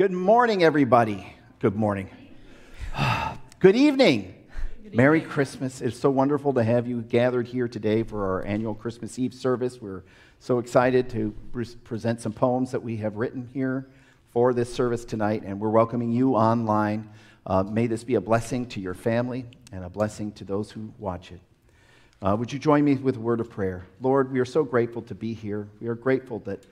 Good morning, everybody. Good morning. Good evening. Good Merry. Christmas. It's so wonderful to have you gathered here today for our annual Christmas Eve service. We're so excited to present some poems that we have written here for this service tonight, and we're welcoming you online. Uh, may this be a blessing to your family and a blessing to those who watch it. Uh, would you join me with a word of prayer? Lord, we are so grateful to be here. We are grateful that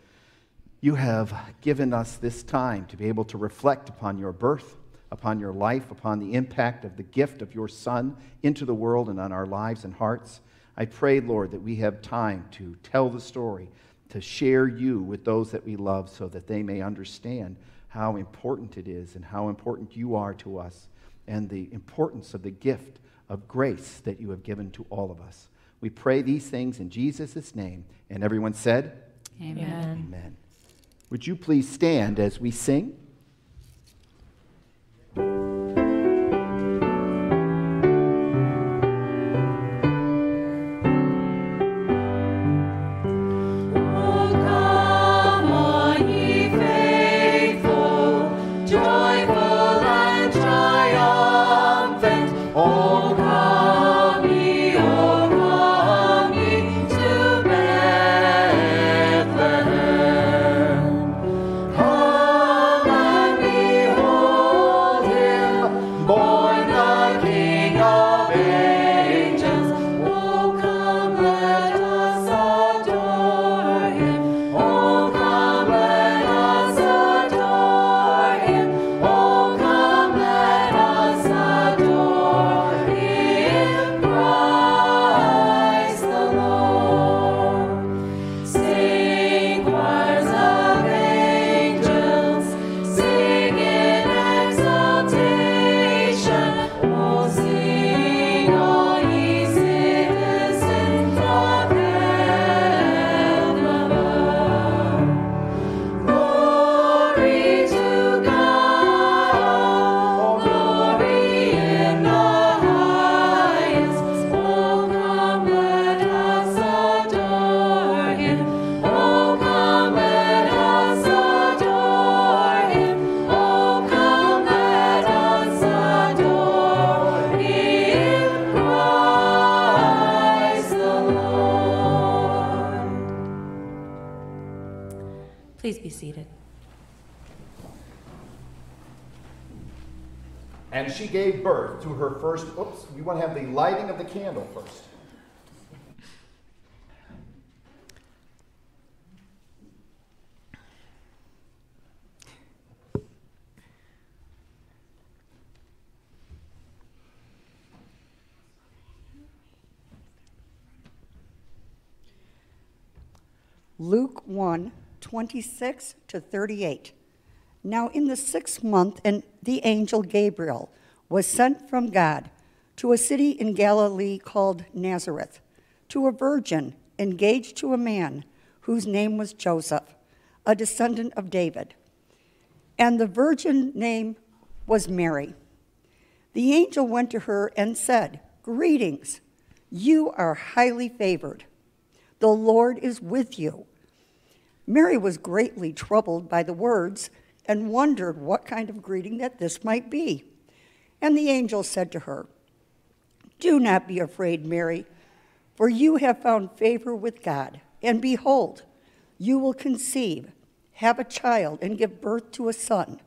you have given us this time to be able to reflect upon your birth, upon your life, upon the impact of the gift of your Son into the world and on our lives and hearts. I pray, Lord, that we have time to tell the story, to share you with those that we love so that they may understand how important it is and how important you are to us and the importance of the gift of grace that you have given to all of us. We pray these things in Jesus' name. And everyone said, Amen. Amen. Would you please stand as we sing? First. Oops, we want to have the lighting of the candle first. Luke 1 26 to 38. Now, in the sixth month, and the angel Gabriel was sent from God to a city in Galilee called Nazareth, to a virgin engaged to a man whose name was Joseph, a descendant of David. And the virgin name was Mary. The angel went to her and said, Greetings, you are highly favored. The Lord is with you. Mary was greatly troubled by the words and wondered what kind of greeting that this might be. And the angel said to her, Do not be afraid, Mary, for you have found favor with God. And behold, you will conceive, have a child, and give birth to a son,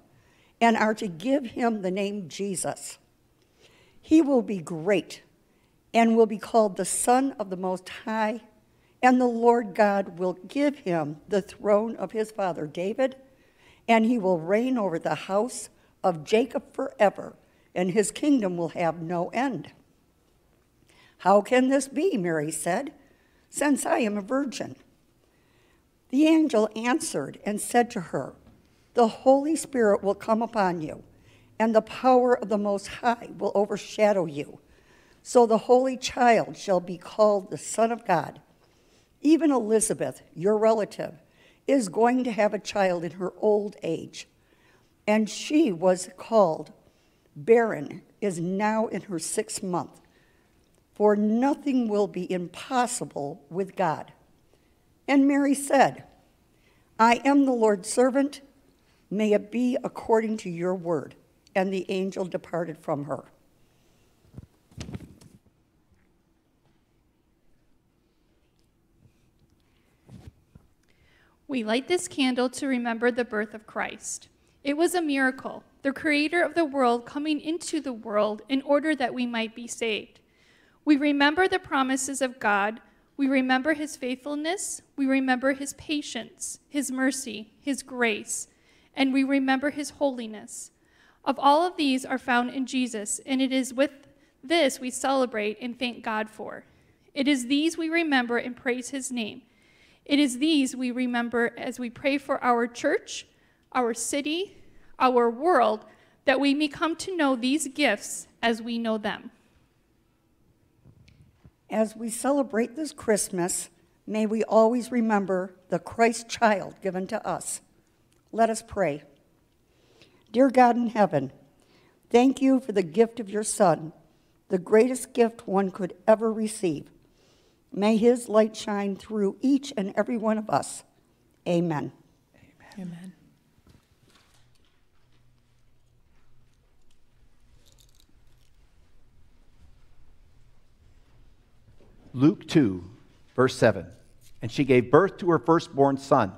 and are to give him the name Jesus. He will be great and will be called the Son of the Most High and the Lord God will give him the throne of his father David, and he will reign over the house of Jacob forever, and his kingdom will have no end. How can this be? Mary said, since I am a virgin. The angel answered and said to her, The Holy Spirit will come upon you, and the power of the Most High will overshadow you. So the Holy Child shall be called the Son of God. Even Elizabeth, your relative, is going to have a child in her old age. And she was called barren, is now in her sixth month. For nothing will be impossible with God. And Mary said, I am the Lord's servant. May it be according to your word. And the angel departed from her. We light this candle to remember the birth of Christ. It was a miracle, the creator of the world coming into the world in order that we might be saved. We remember the promises of God. We remember his faithfulness. We remember his patience, his mercy, his grace, and we remember his holiness. Of all of these are found in Jesus, and it is with this we celebrate and thank God for. It is these we remember and praise his name. It is these we remember as we pray for our church, our city, our world, that we may come to know these gifts as we know them. As we celebrate this Christmas, may we always remember the Christ child given to us. Let us pray. Dear God in heaven, thank you for the gift of your Son, the greatest gift one could ever receive. May his light shine through each and every one of us. Amen. Amen. Amen. Luke 2, verse 7. And she gave birth to her firstborn son,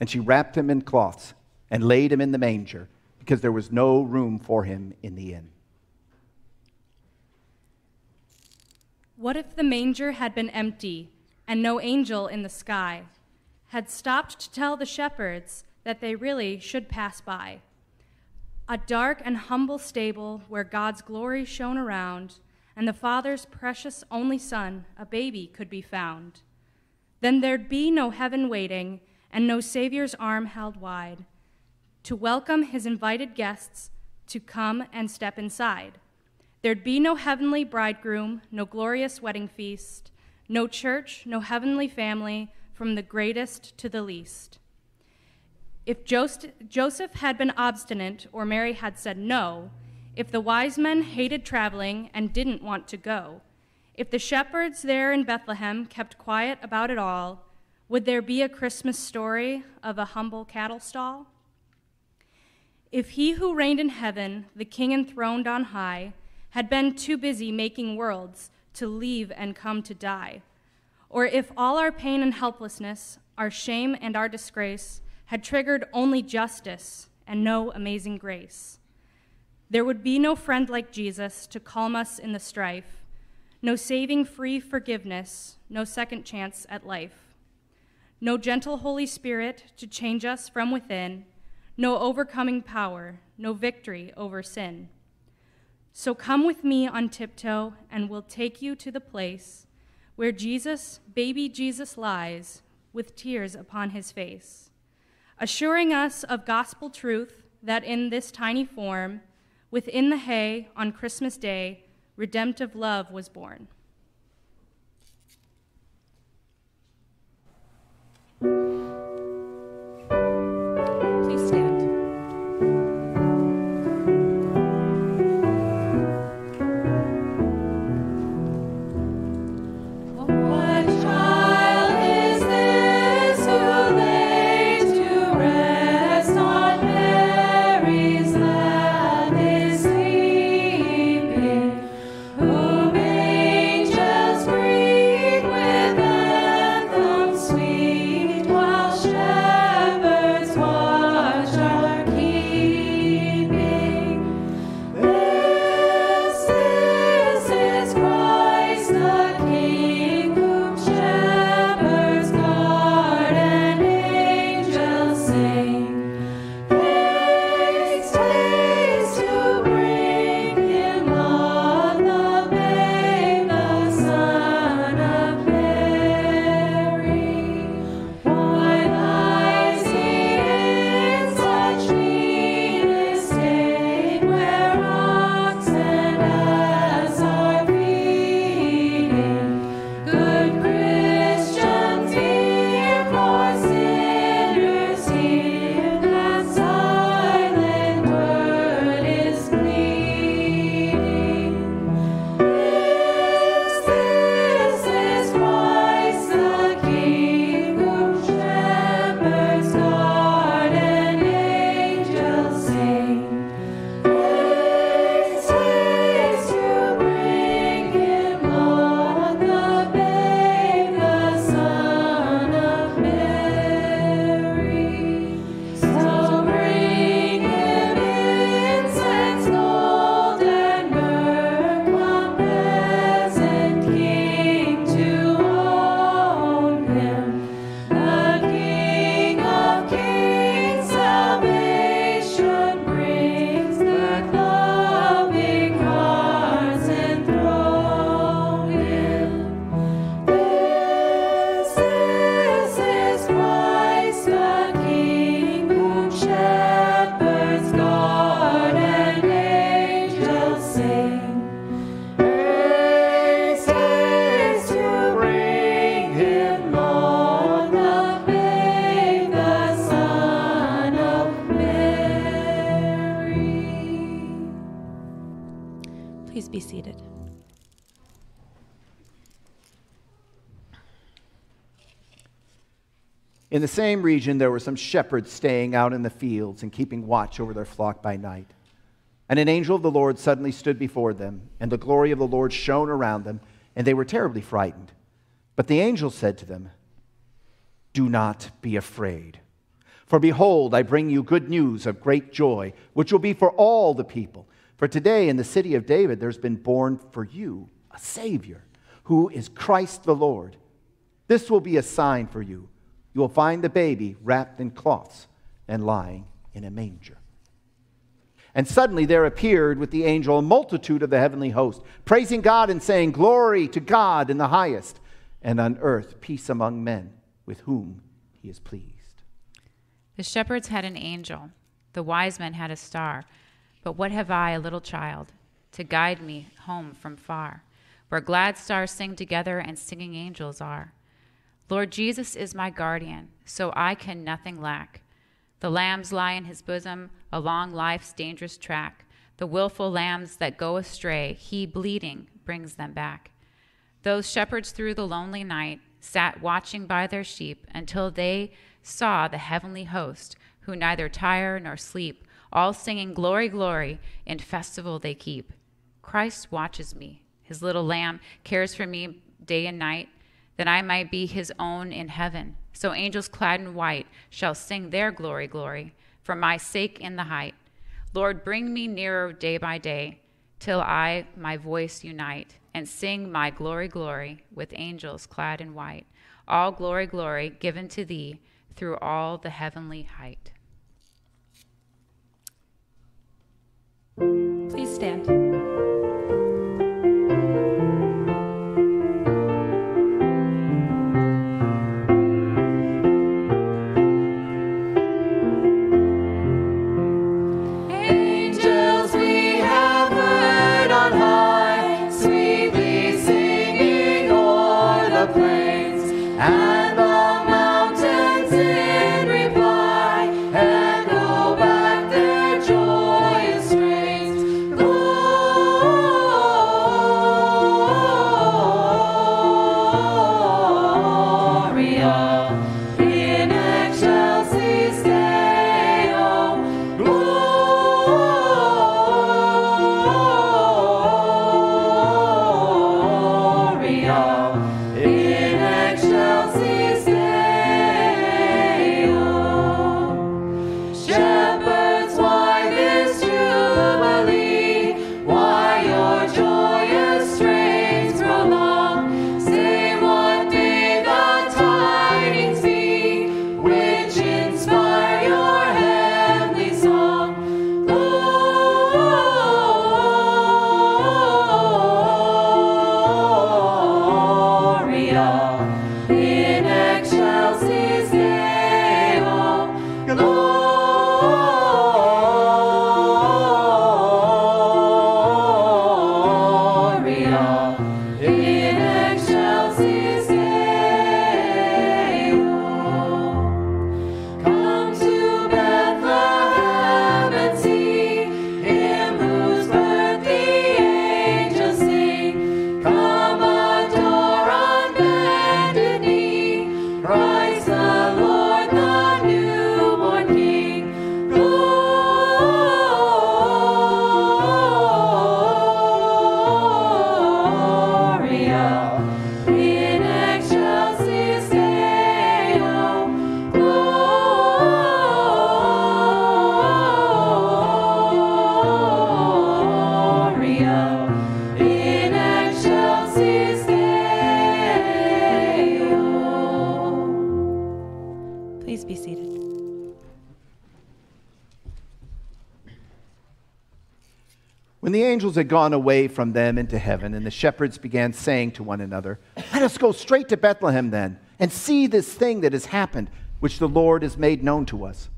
and she wrapped him in cloths and laid him in the manger, because there was no room for him in the inn. What if the manger had been empty and no angel in the sky had stopped to tell the shepherds that they really should pass by? A dark and humble stable where God's glory shone around and the Father's precious only Son, a baby, could be found. Then there'd be no heaven waiting and no Savior's arm held wide to welcome his invited guests to come and step inside. There'd be no heavenly bridegroom, no glorious wedding feast, no church, no heavenly family, from the greatest to the least. If Joseph had been obstinate or Mary had said no, if the wise men hated traveling and didn't want to go, if the shepherds there in Bethlehem kept quiet about it all, would there be a Christmas story of a humble cattle stall? If he who reigned in heaven, the king enthroned on high, had been too busy making worlds to leave and come to die, or if all our pain and helplessness, our shame and our disgrace, had triggered only justice and no amazing grace. There would be no friend like Jesus to calm us in the strife, no saving free forgiveness, no second chance at life, no gentle Holy Spirit to change us from within, no overcoming power, no victory over sin. So come with me on tiptoe, and we'll take you to the place where Jesus, baby Jesus, lies with tears upon his face, assuring us of gospel truth that in this tiny form, within the hay on Christmas Day, redemptive love was born. Same region, there were some shepherds staying out in the fields and keeping watch over their flock by night. And an angel of the Lord suddenly stood before them, and the glory of the Lord shone around them, and they were terribly frightened. But the angel said to them, Do not be afraid. For behold, I bring you good news of great joy, which will be for all the people. For today in the city of David there's been born for you a Savior, who is Christ the Lord. This will be a sign for you you will find the baby wrapped in cloths and lying in a manger. And suddenly there appeared with the angel a multitude of the heavenly host, praising God and saying, Glory to God in the highest, and on earth peace among men with whom he is pleased. The shepherds had an angel, the wise men had a star. But what have I, a little child, to guide me home from far, where glad stars sing together and singing angels are? Lord Jesus is my guardian, so I can nothing lack. The lambs lie in his bosom along life's dangerous track. The wilful lambs that go astray, he bleeding brings them back. Those shepherds through the lonely night sat watching by their sheep until they saw the heavenly host, who neither tire nor sleep, all singing glory, glory, in festival they keep. Christ watches me. His little lamb cares for me day and night that I might be his own in heaven, So angels clad in white shall sing their glory, glory, for my sake in the height. Lord, bring me nearer day by day, till I my voice unite, and sing my glory, glory, with angels clad in white. All glory, glory, given to thee through all the heavenly height. Please stand. Angels had gone away from them into heaven, and the shepherds began saying to one another, Let us go straight to Bethlehem then, and see this thing that has happened, which the Lord has made known to us.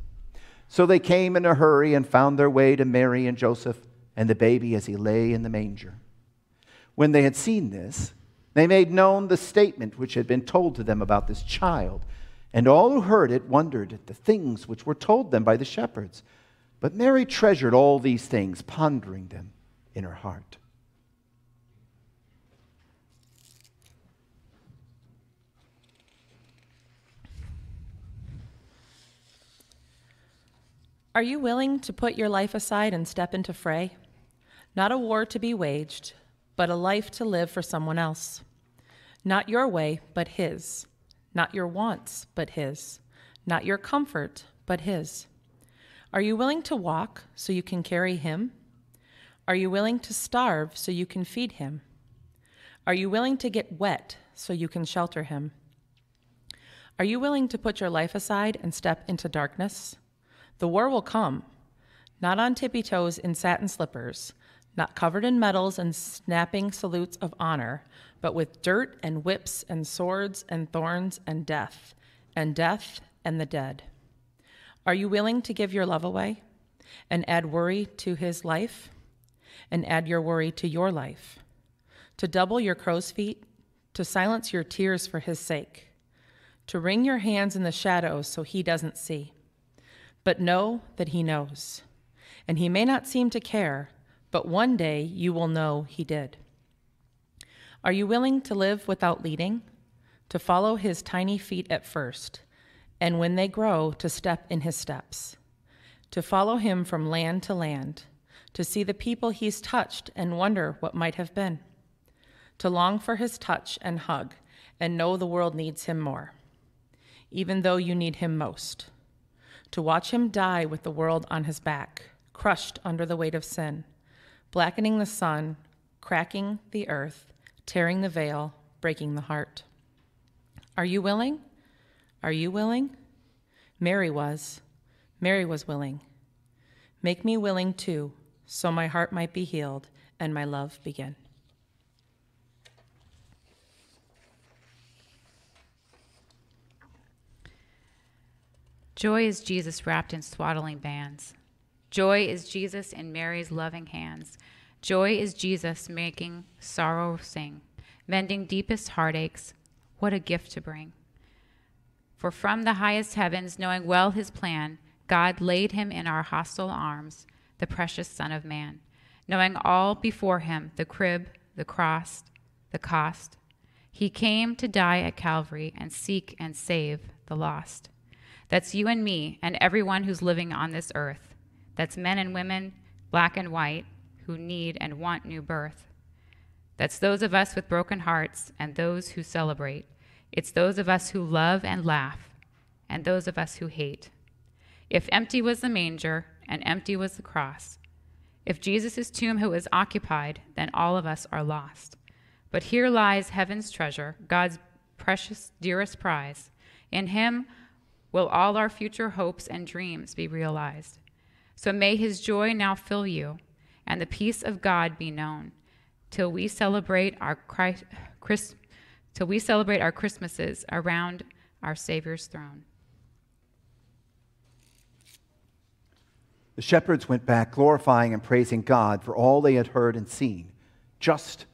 So they came in a hurry and found their way to Mary and Joseph and the baby as he lay in the manger. When they had seen this, they made known the statement which had been told to them about this child. And all who heard it wondered at the things which were told them by the shepherds. But Mary treasured all these things, pondering them in her heart. Are you willing to put your life aside and step into fray? Not a war to be waged, but a life to live for someone else. Not your way, but His. Not your wants, but His. Not your comfort, but His. Are you willing to walk so you can carry Him? Are you willing to starve so you can feed Him? Are you willing to get wet so you can shelter Him? Are you willing to put your life aside and step into darkness? The war will come, not on tippy toes in satin slippers, not covered in medals and snapping salutes of honor, but with dirt and whips and swords and thorns and death, and death and the dead. Are you willing to give your love away and add worry to his life and add your worry to your life? To double your crow's feet, to silence your tears for his sake, to wring your hands in the shadows so he doesn't see? but know that he knows. And he may not seem to care, but one day you will know he did. Are you willing to live without leading? To follow his tiny feet at first, and when they grow, to step in his steps? To follow him from land to land, to see the people he's touched and wonder what might have been? To long for his touch and hug, and know the world needs him more? even though you need him most. To watch him die with the world on his back, crushed under the weight of sin, blackening the sun, cracking the earth, tearing the veil, breaking the heart. Are you willing? Are you willing? Mary was. Mary was willing. Make me willing too, so my heart might be healed and my love begin. Joy is Jesus wrapped in swaddling bands. Joy is Jesus in Mary's loving hands. Joy is Jesus making sorrow sing, mending deepest heartaches. What a gift to bring. For from the highest heavens, knowing well his plan, God laid him in our hostile arms, the precious Son of Man, knowing all before him the crib, the cross, the cost. He came to die at Calvary and seek and save the lost. That's you and me and everyone who's living on this earth. That's men and women, black and white, who need and want new birth. That's those of us with broken hearts and those who celebrate. It's those of us who love and laugh and those of us who hate. If empty was the manger and empty was the cross, if Jesus' tomb who is occupied, then all of us are lost. But here lies heaven's treasure, God's precious, dearest prize. In him will all our future hopes and dreams be realized. So may his joy now fill you, and the peace of God be known, till we celebrate our Christ, Chris, till we celebrate our Christmases around our Savior's throne. The shepherds went back, glorifying and praising God for all they had heard and seen, just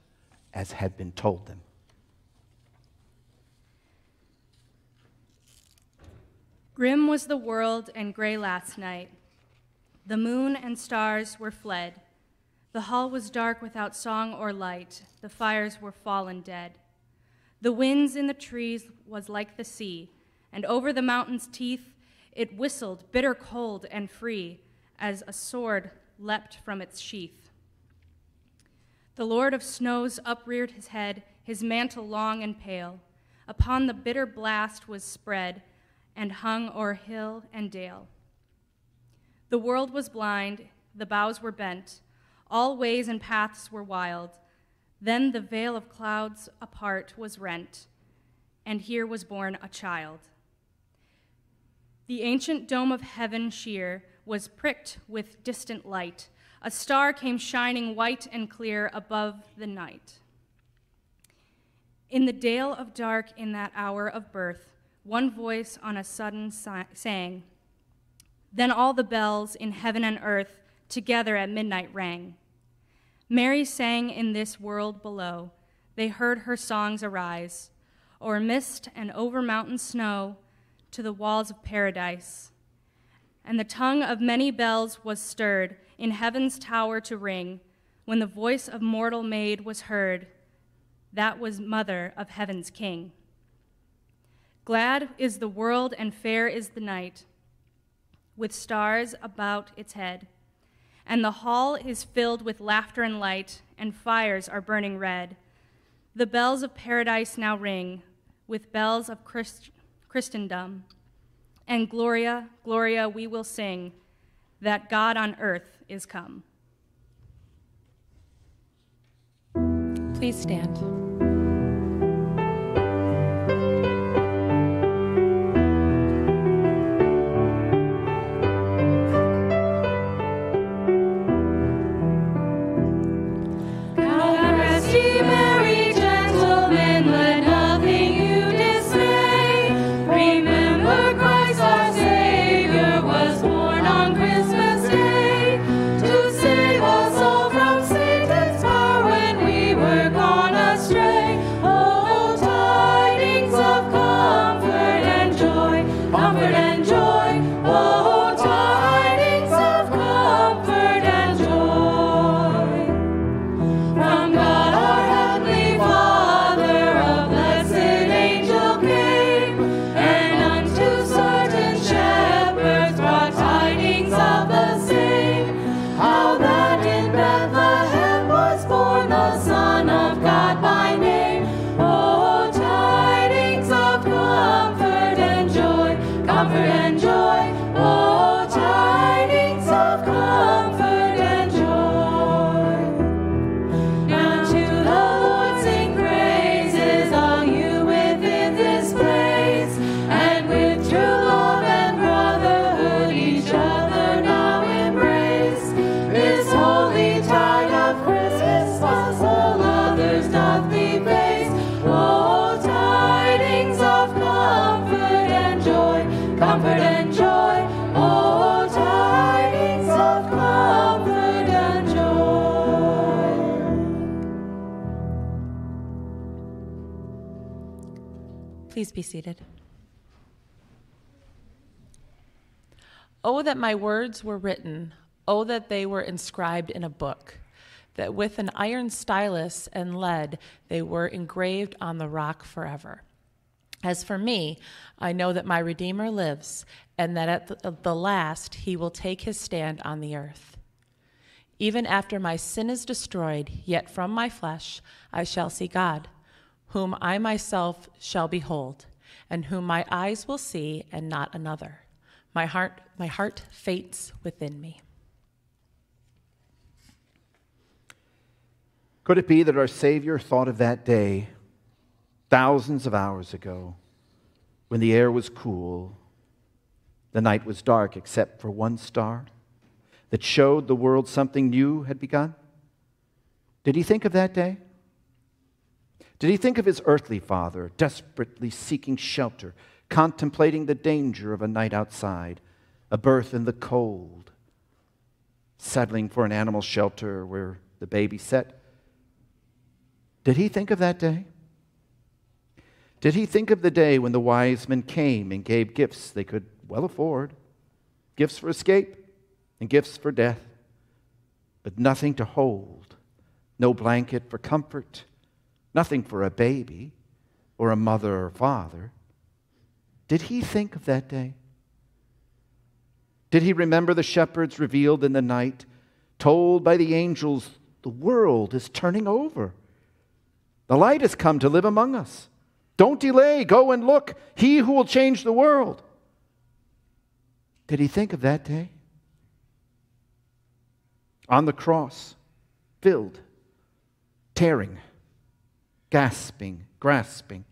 as had been told them. Grim was the world and gray last night. The moon and stars were fled. The hall was dark without song or light. The fires were fallen dead. The winds in the trees was like the sea, and over the mountain's teeth it whistled, bitter cold and free, as a sword leapt from its sheath. The Lord of snows upreared his head, his mantle long and pale. Upon the bitter blast was spread, and hung o'er hill and dale. The world was blind, the boughs were bent, all ways and paths were wild. Then the veil of clouds apart was rent, and here was born a child. The ancient dome of heaven sheer was pricked with distant light. A star came shining white and clear above the night. In the dale of dark in that hour of birth, one voice on a sudden sang. Then all the bells in heaven and earth together at midnight rang. Mary sang in this world below. They heard her songs arise, o'er mist and over mountain snow to the walls of paradise. And the tongue of many bells was stirred in heaven's tower to ring when the voice of mortal maid was heard. That was mother of heaven's king. Glad is the world and fair is the night, with stars about its head. And the hall is filled with laughter and light, and fires are burning red. The bells of paradise now ring, with bells of Christ- Christendom. And Gloria, Gloria, we will sing that God on earth is come. Please stand. Please be seated. Oh, that my words were written. Oh, that they were inscribed in a book, that with an iron stylus and lead they were engraved on the rock forever. As for me, I know that my Redeemer lives, and that at the, the last he will take his stand on the earth. Even after my sin is destroyed, yet from my flesh I shall see God, whom I myself shall behold, and whom my eyes will see, and not another. My heart, my heart faints within me. Could it be that our Savior thought of that day thousands of hours ago when the air was cool, the night was dark except for one star that showed the world something new had begun? Did he think of that day? Did he think of his earthly father, desperately seeking shelter, contemplating the danger of a night outside, a berth in the cold, settling for an animal shelter where the baby sat? Did he think of that day? Did he think of the day when the wise men came and gave gifts they could well afford? Gifts for escape and gifts for death, but nothing to hold, no blanket for comfort, nothing for a baby or a mother or father. Did he think of that day? Did he remember the shepherds revealed in the night, told by the angels, the world is turning over? The light has come to live among us. Don't delay, go and look. He who will change the world. Did he think of that day? On the cross, filled, tearing, gasping, grasping,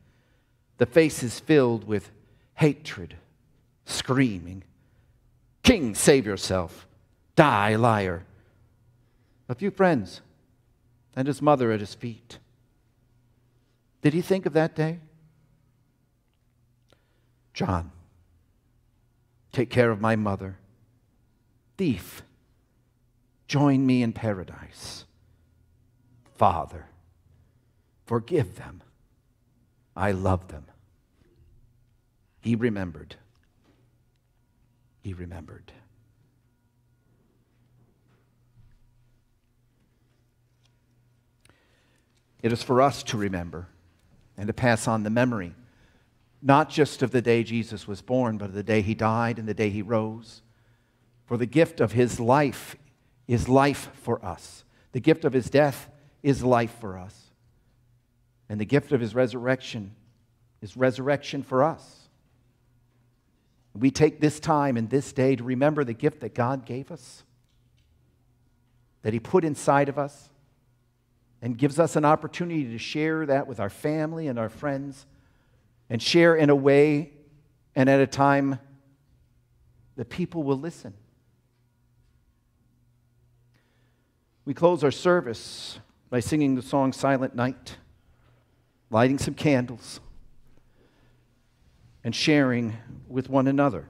the faces filled with hatred, screaming, King, save yourself. Die, liar. A few friends and his mother at his feet. Did he think of that day? John, take care of my mother. Thief, join me in paradise. Father, forgive them. I love them. He remembered. He remembered. It is for us to remember and to pass on the memory, not just of the day Jesus was born, but of the day he died and the day he rose. For the gift of his life is life for us, the gift of his death is life for us, and the gift of his resurrection is resurrection for us. We take this time and this day to remember the gift that God gave us, that he put inside of us and gives us an opportunity to share that with our family and our friends and share in a way and at a time that people will listen. We close our service by singing the song Silent Night, lighting some candles, and sharing with one another.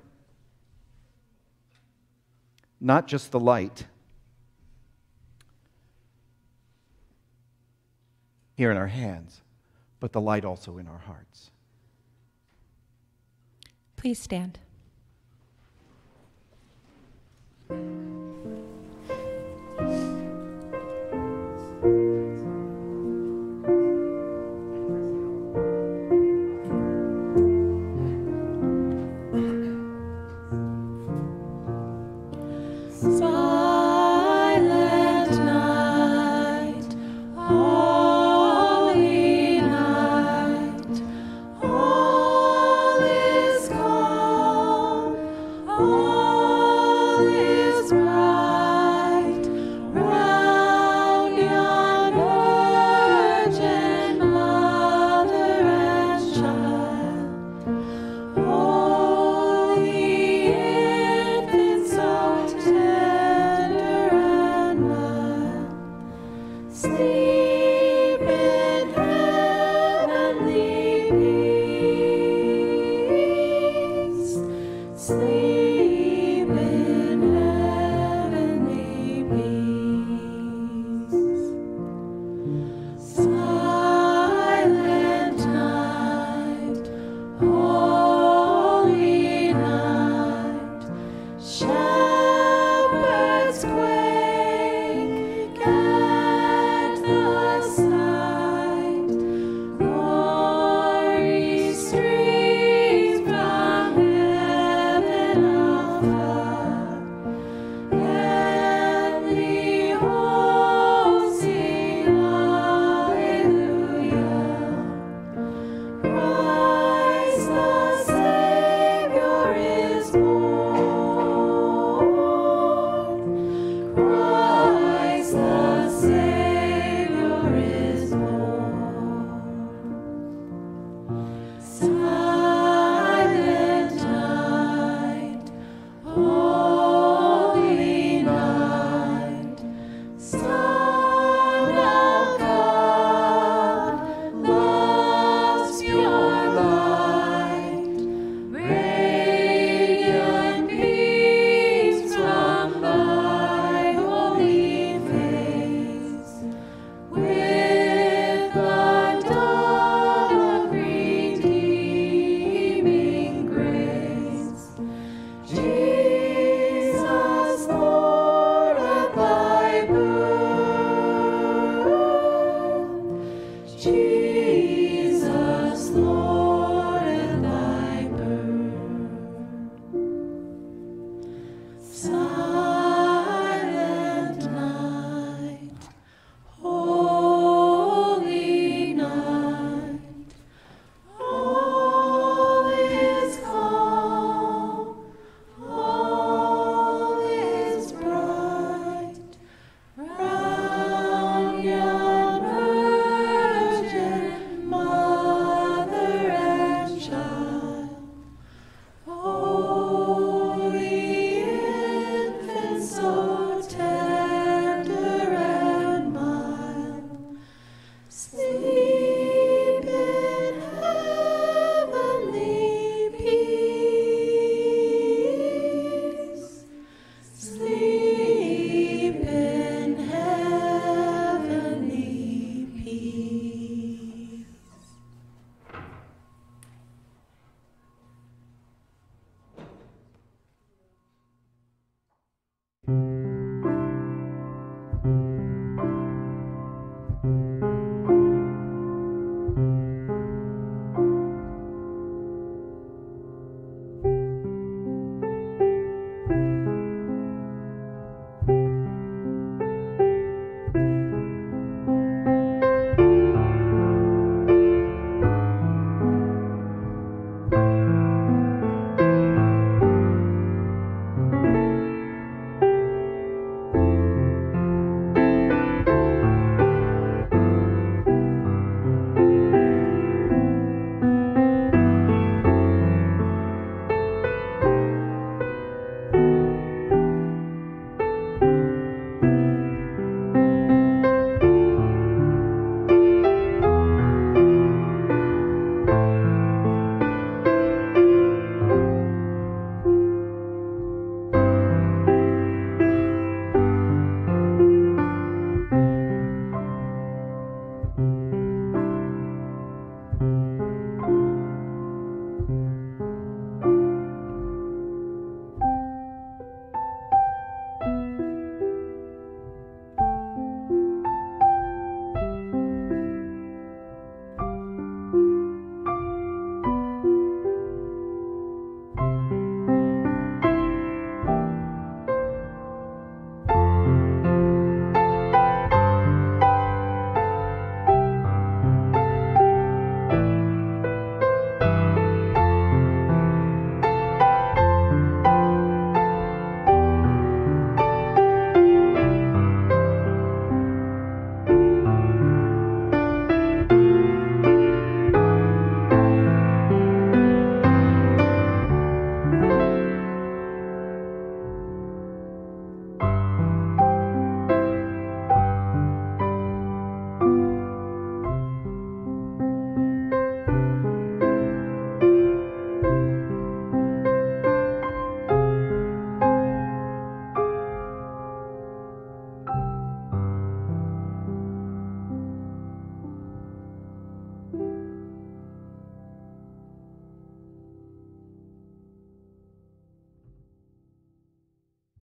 Not just the light. Here in our hands, but the light also in our hearts. Please stand.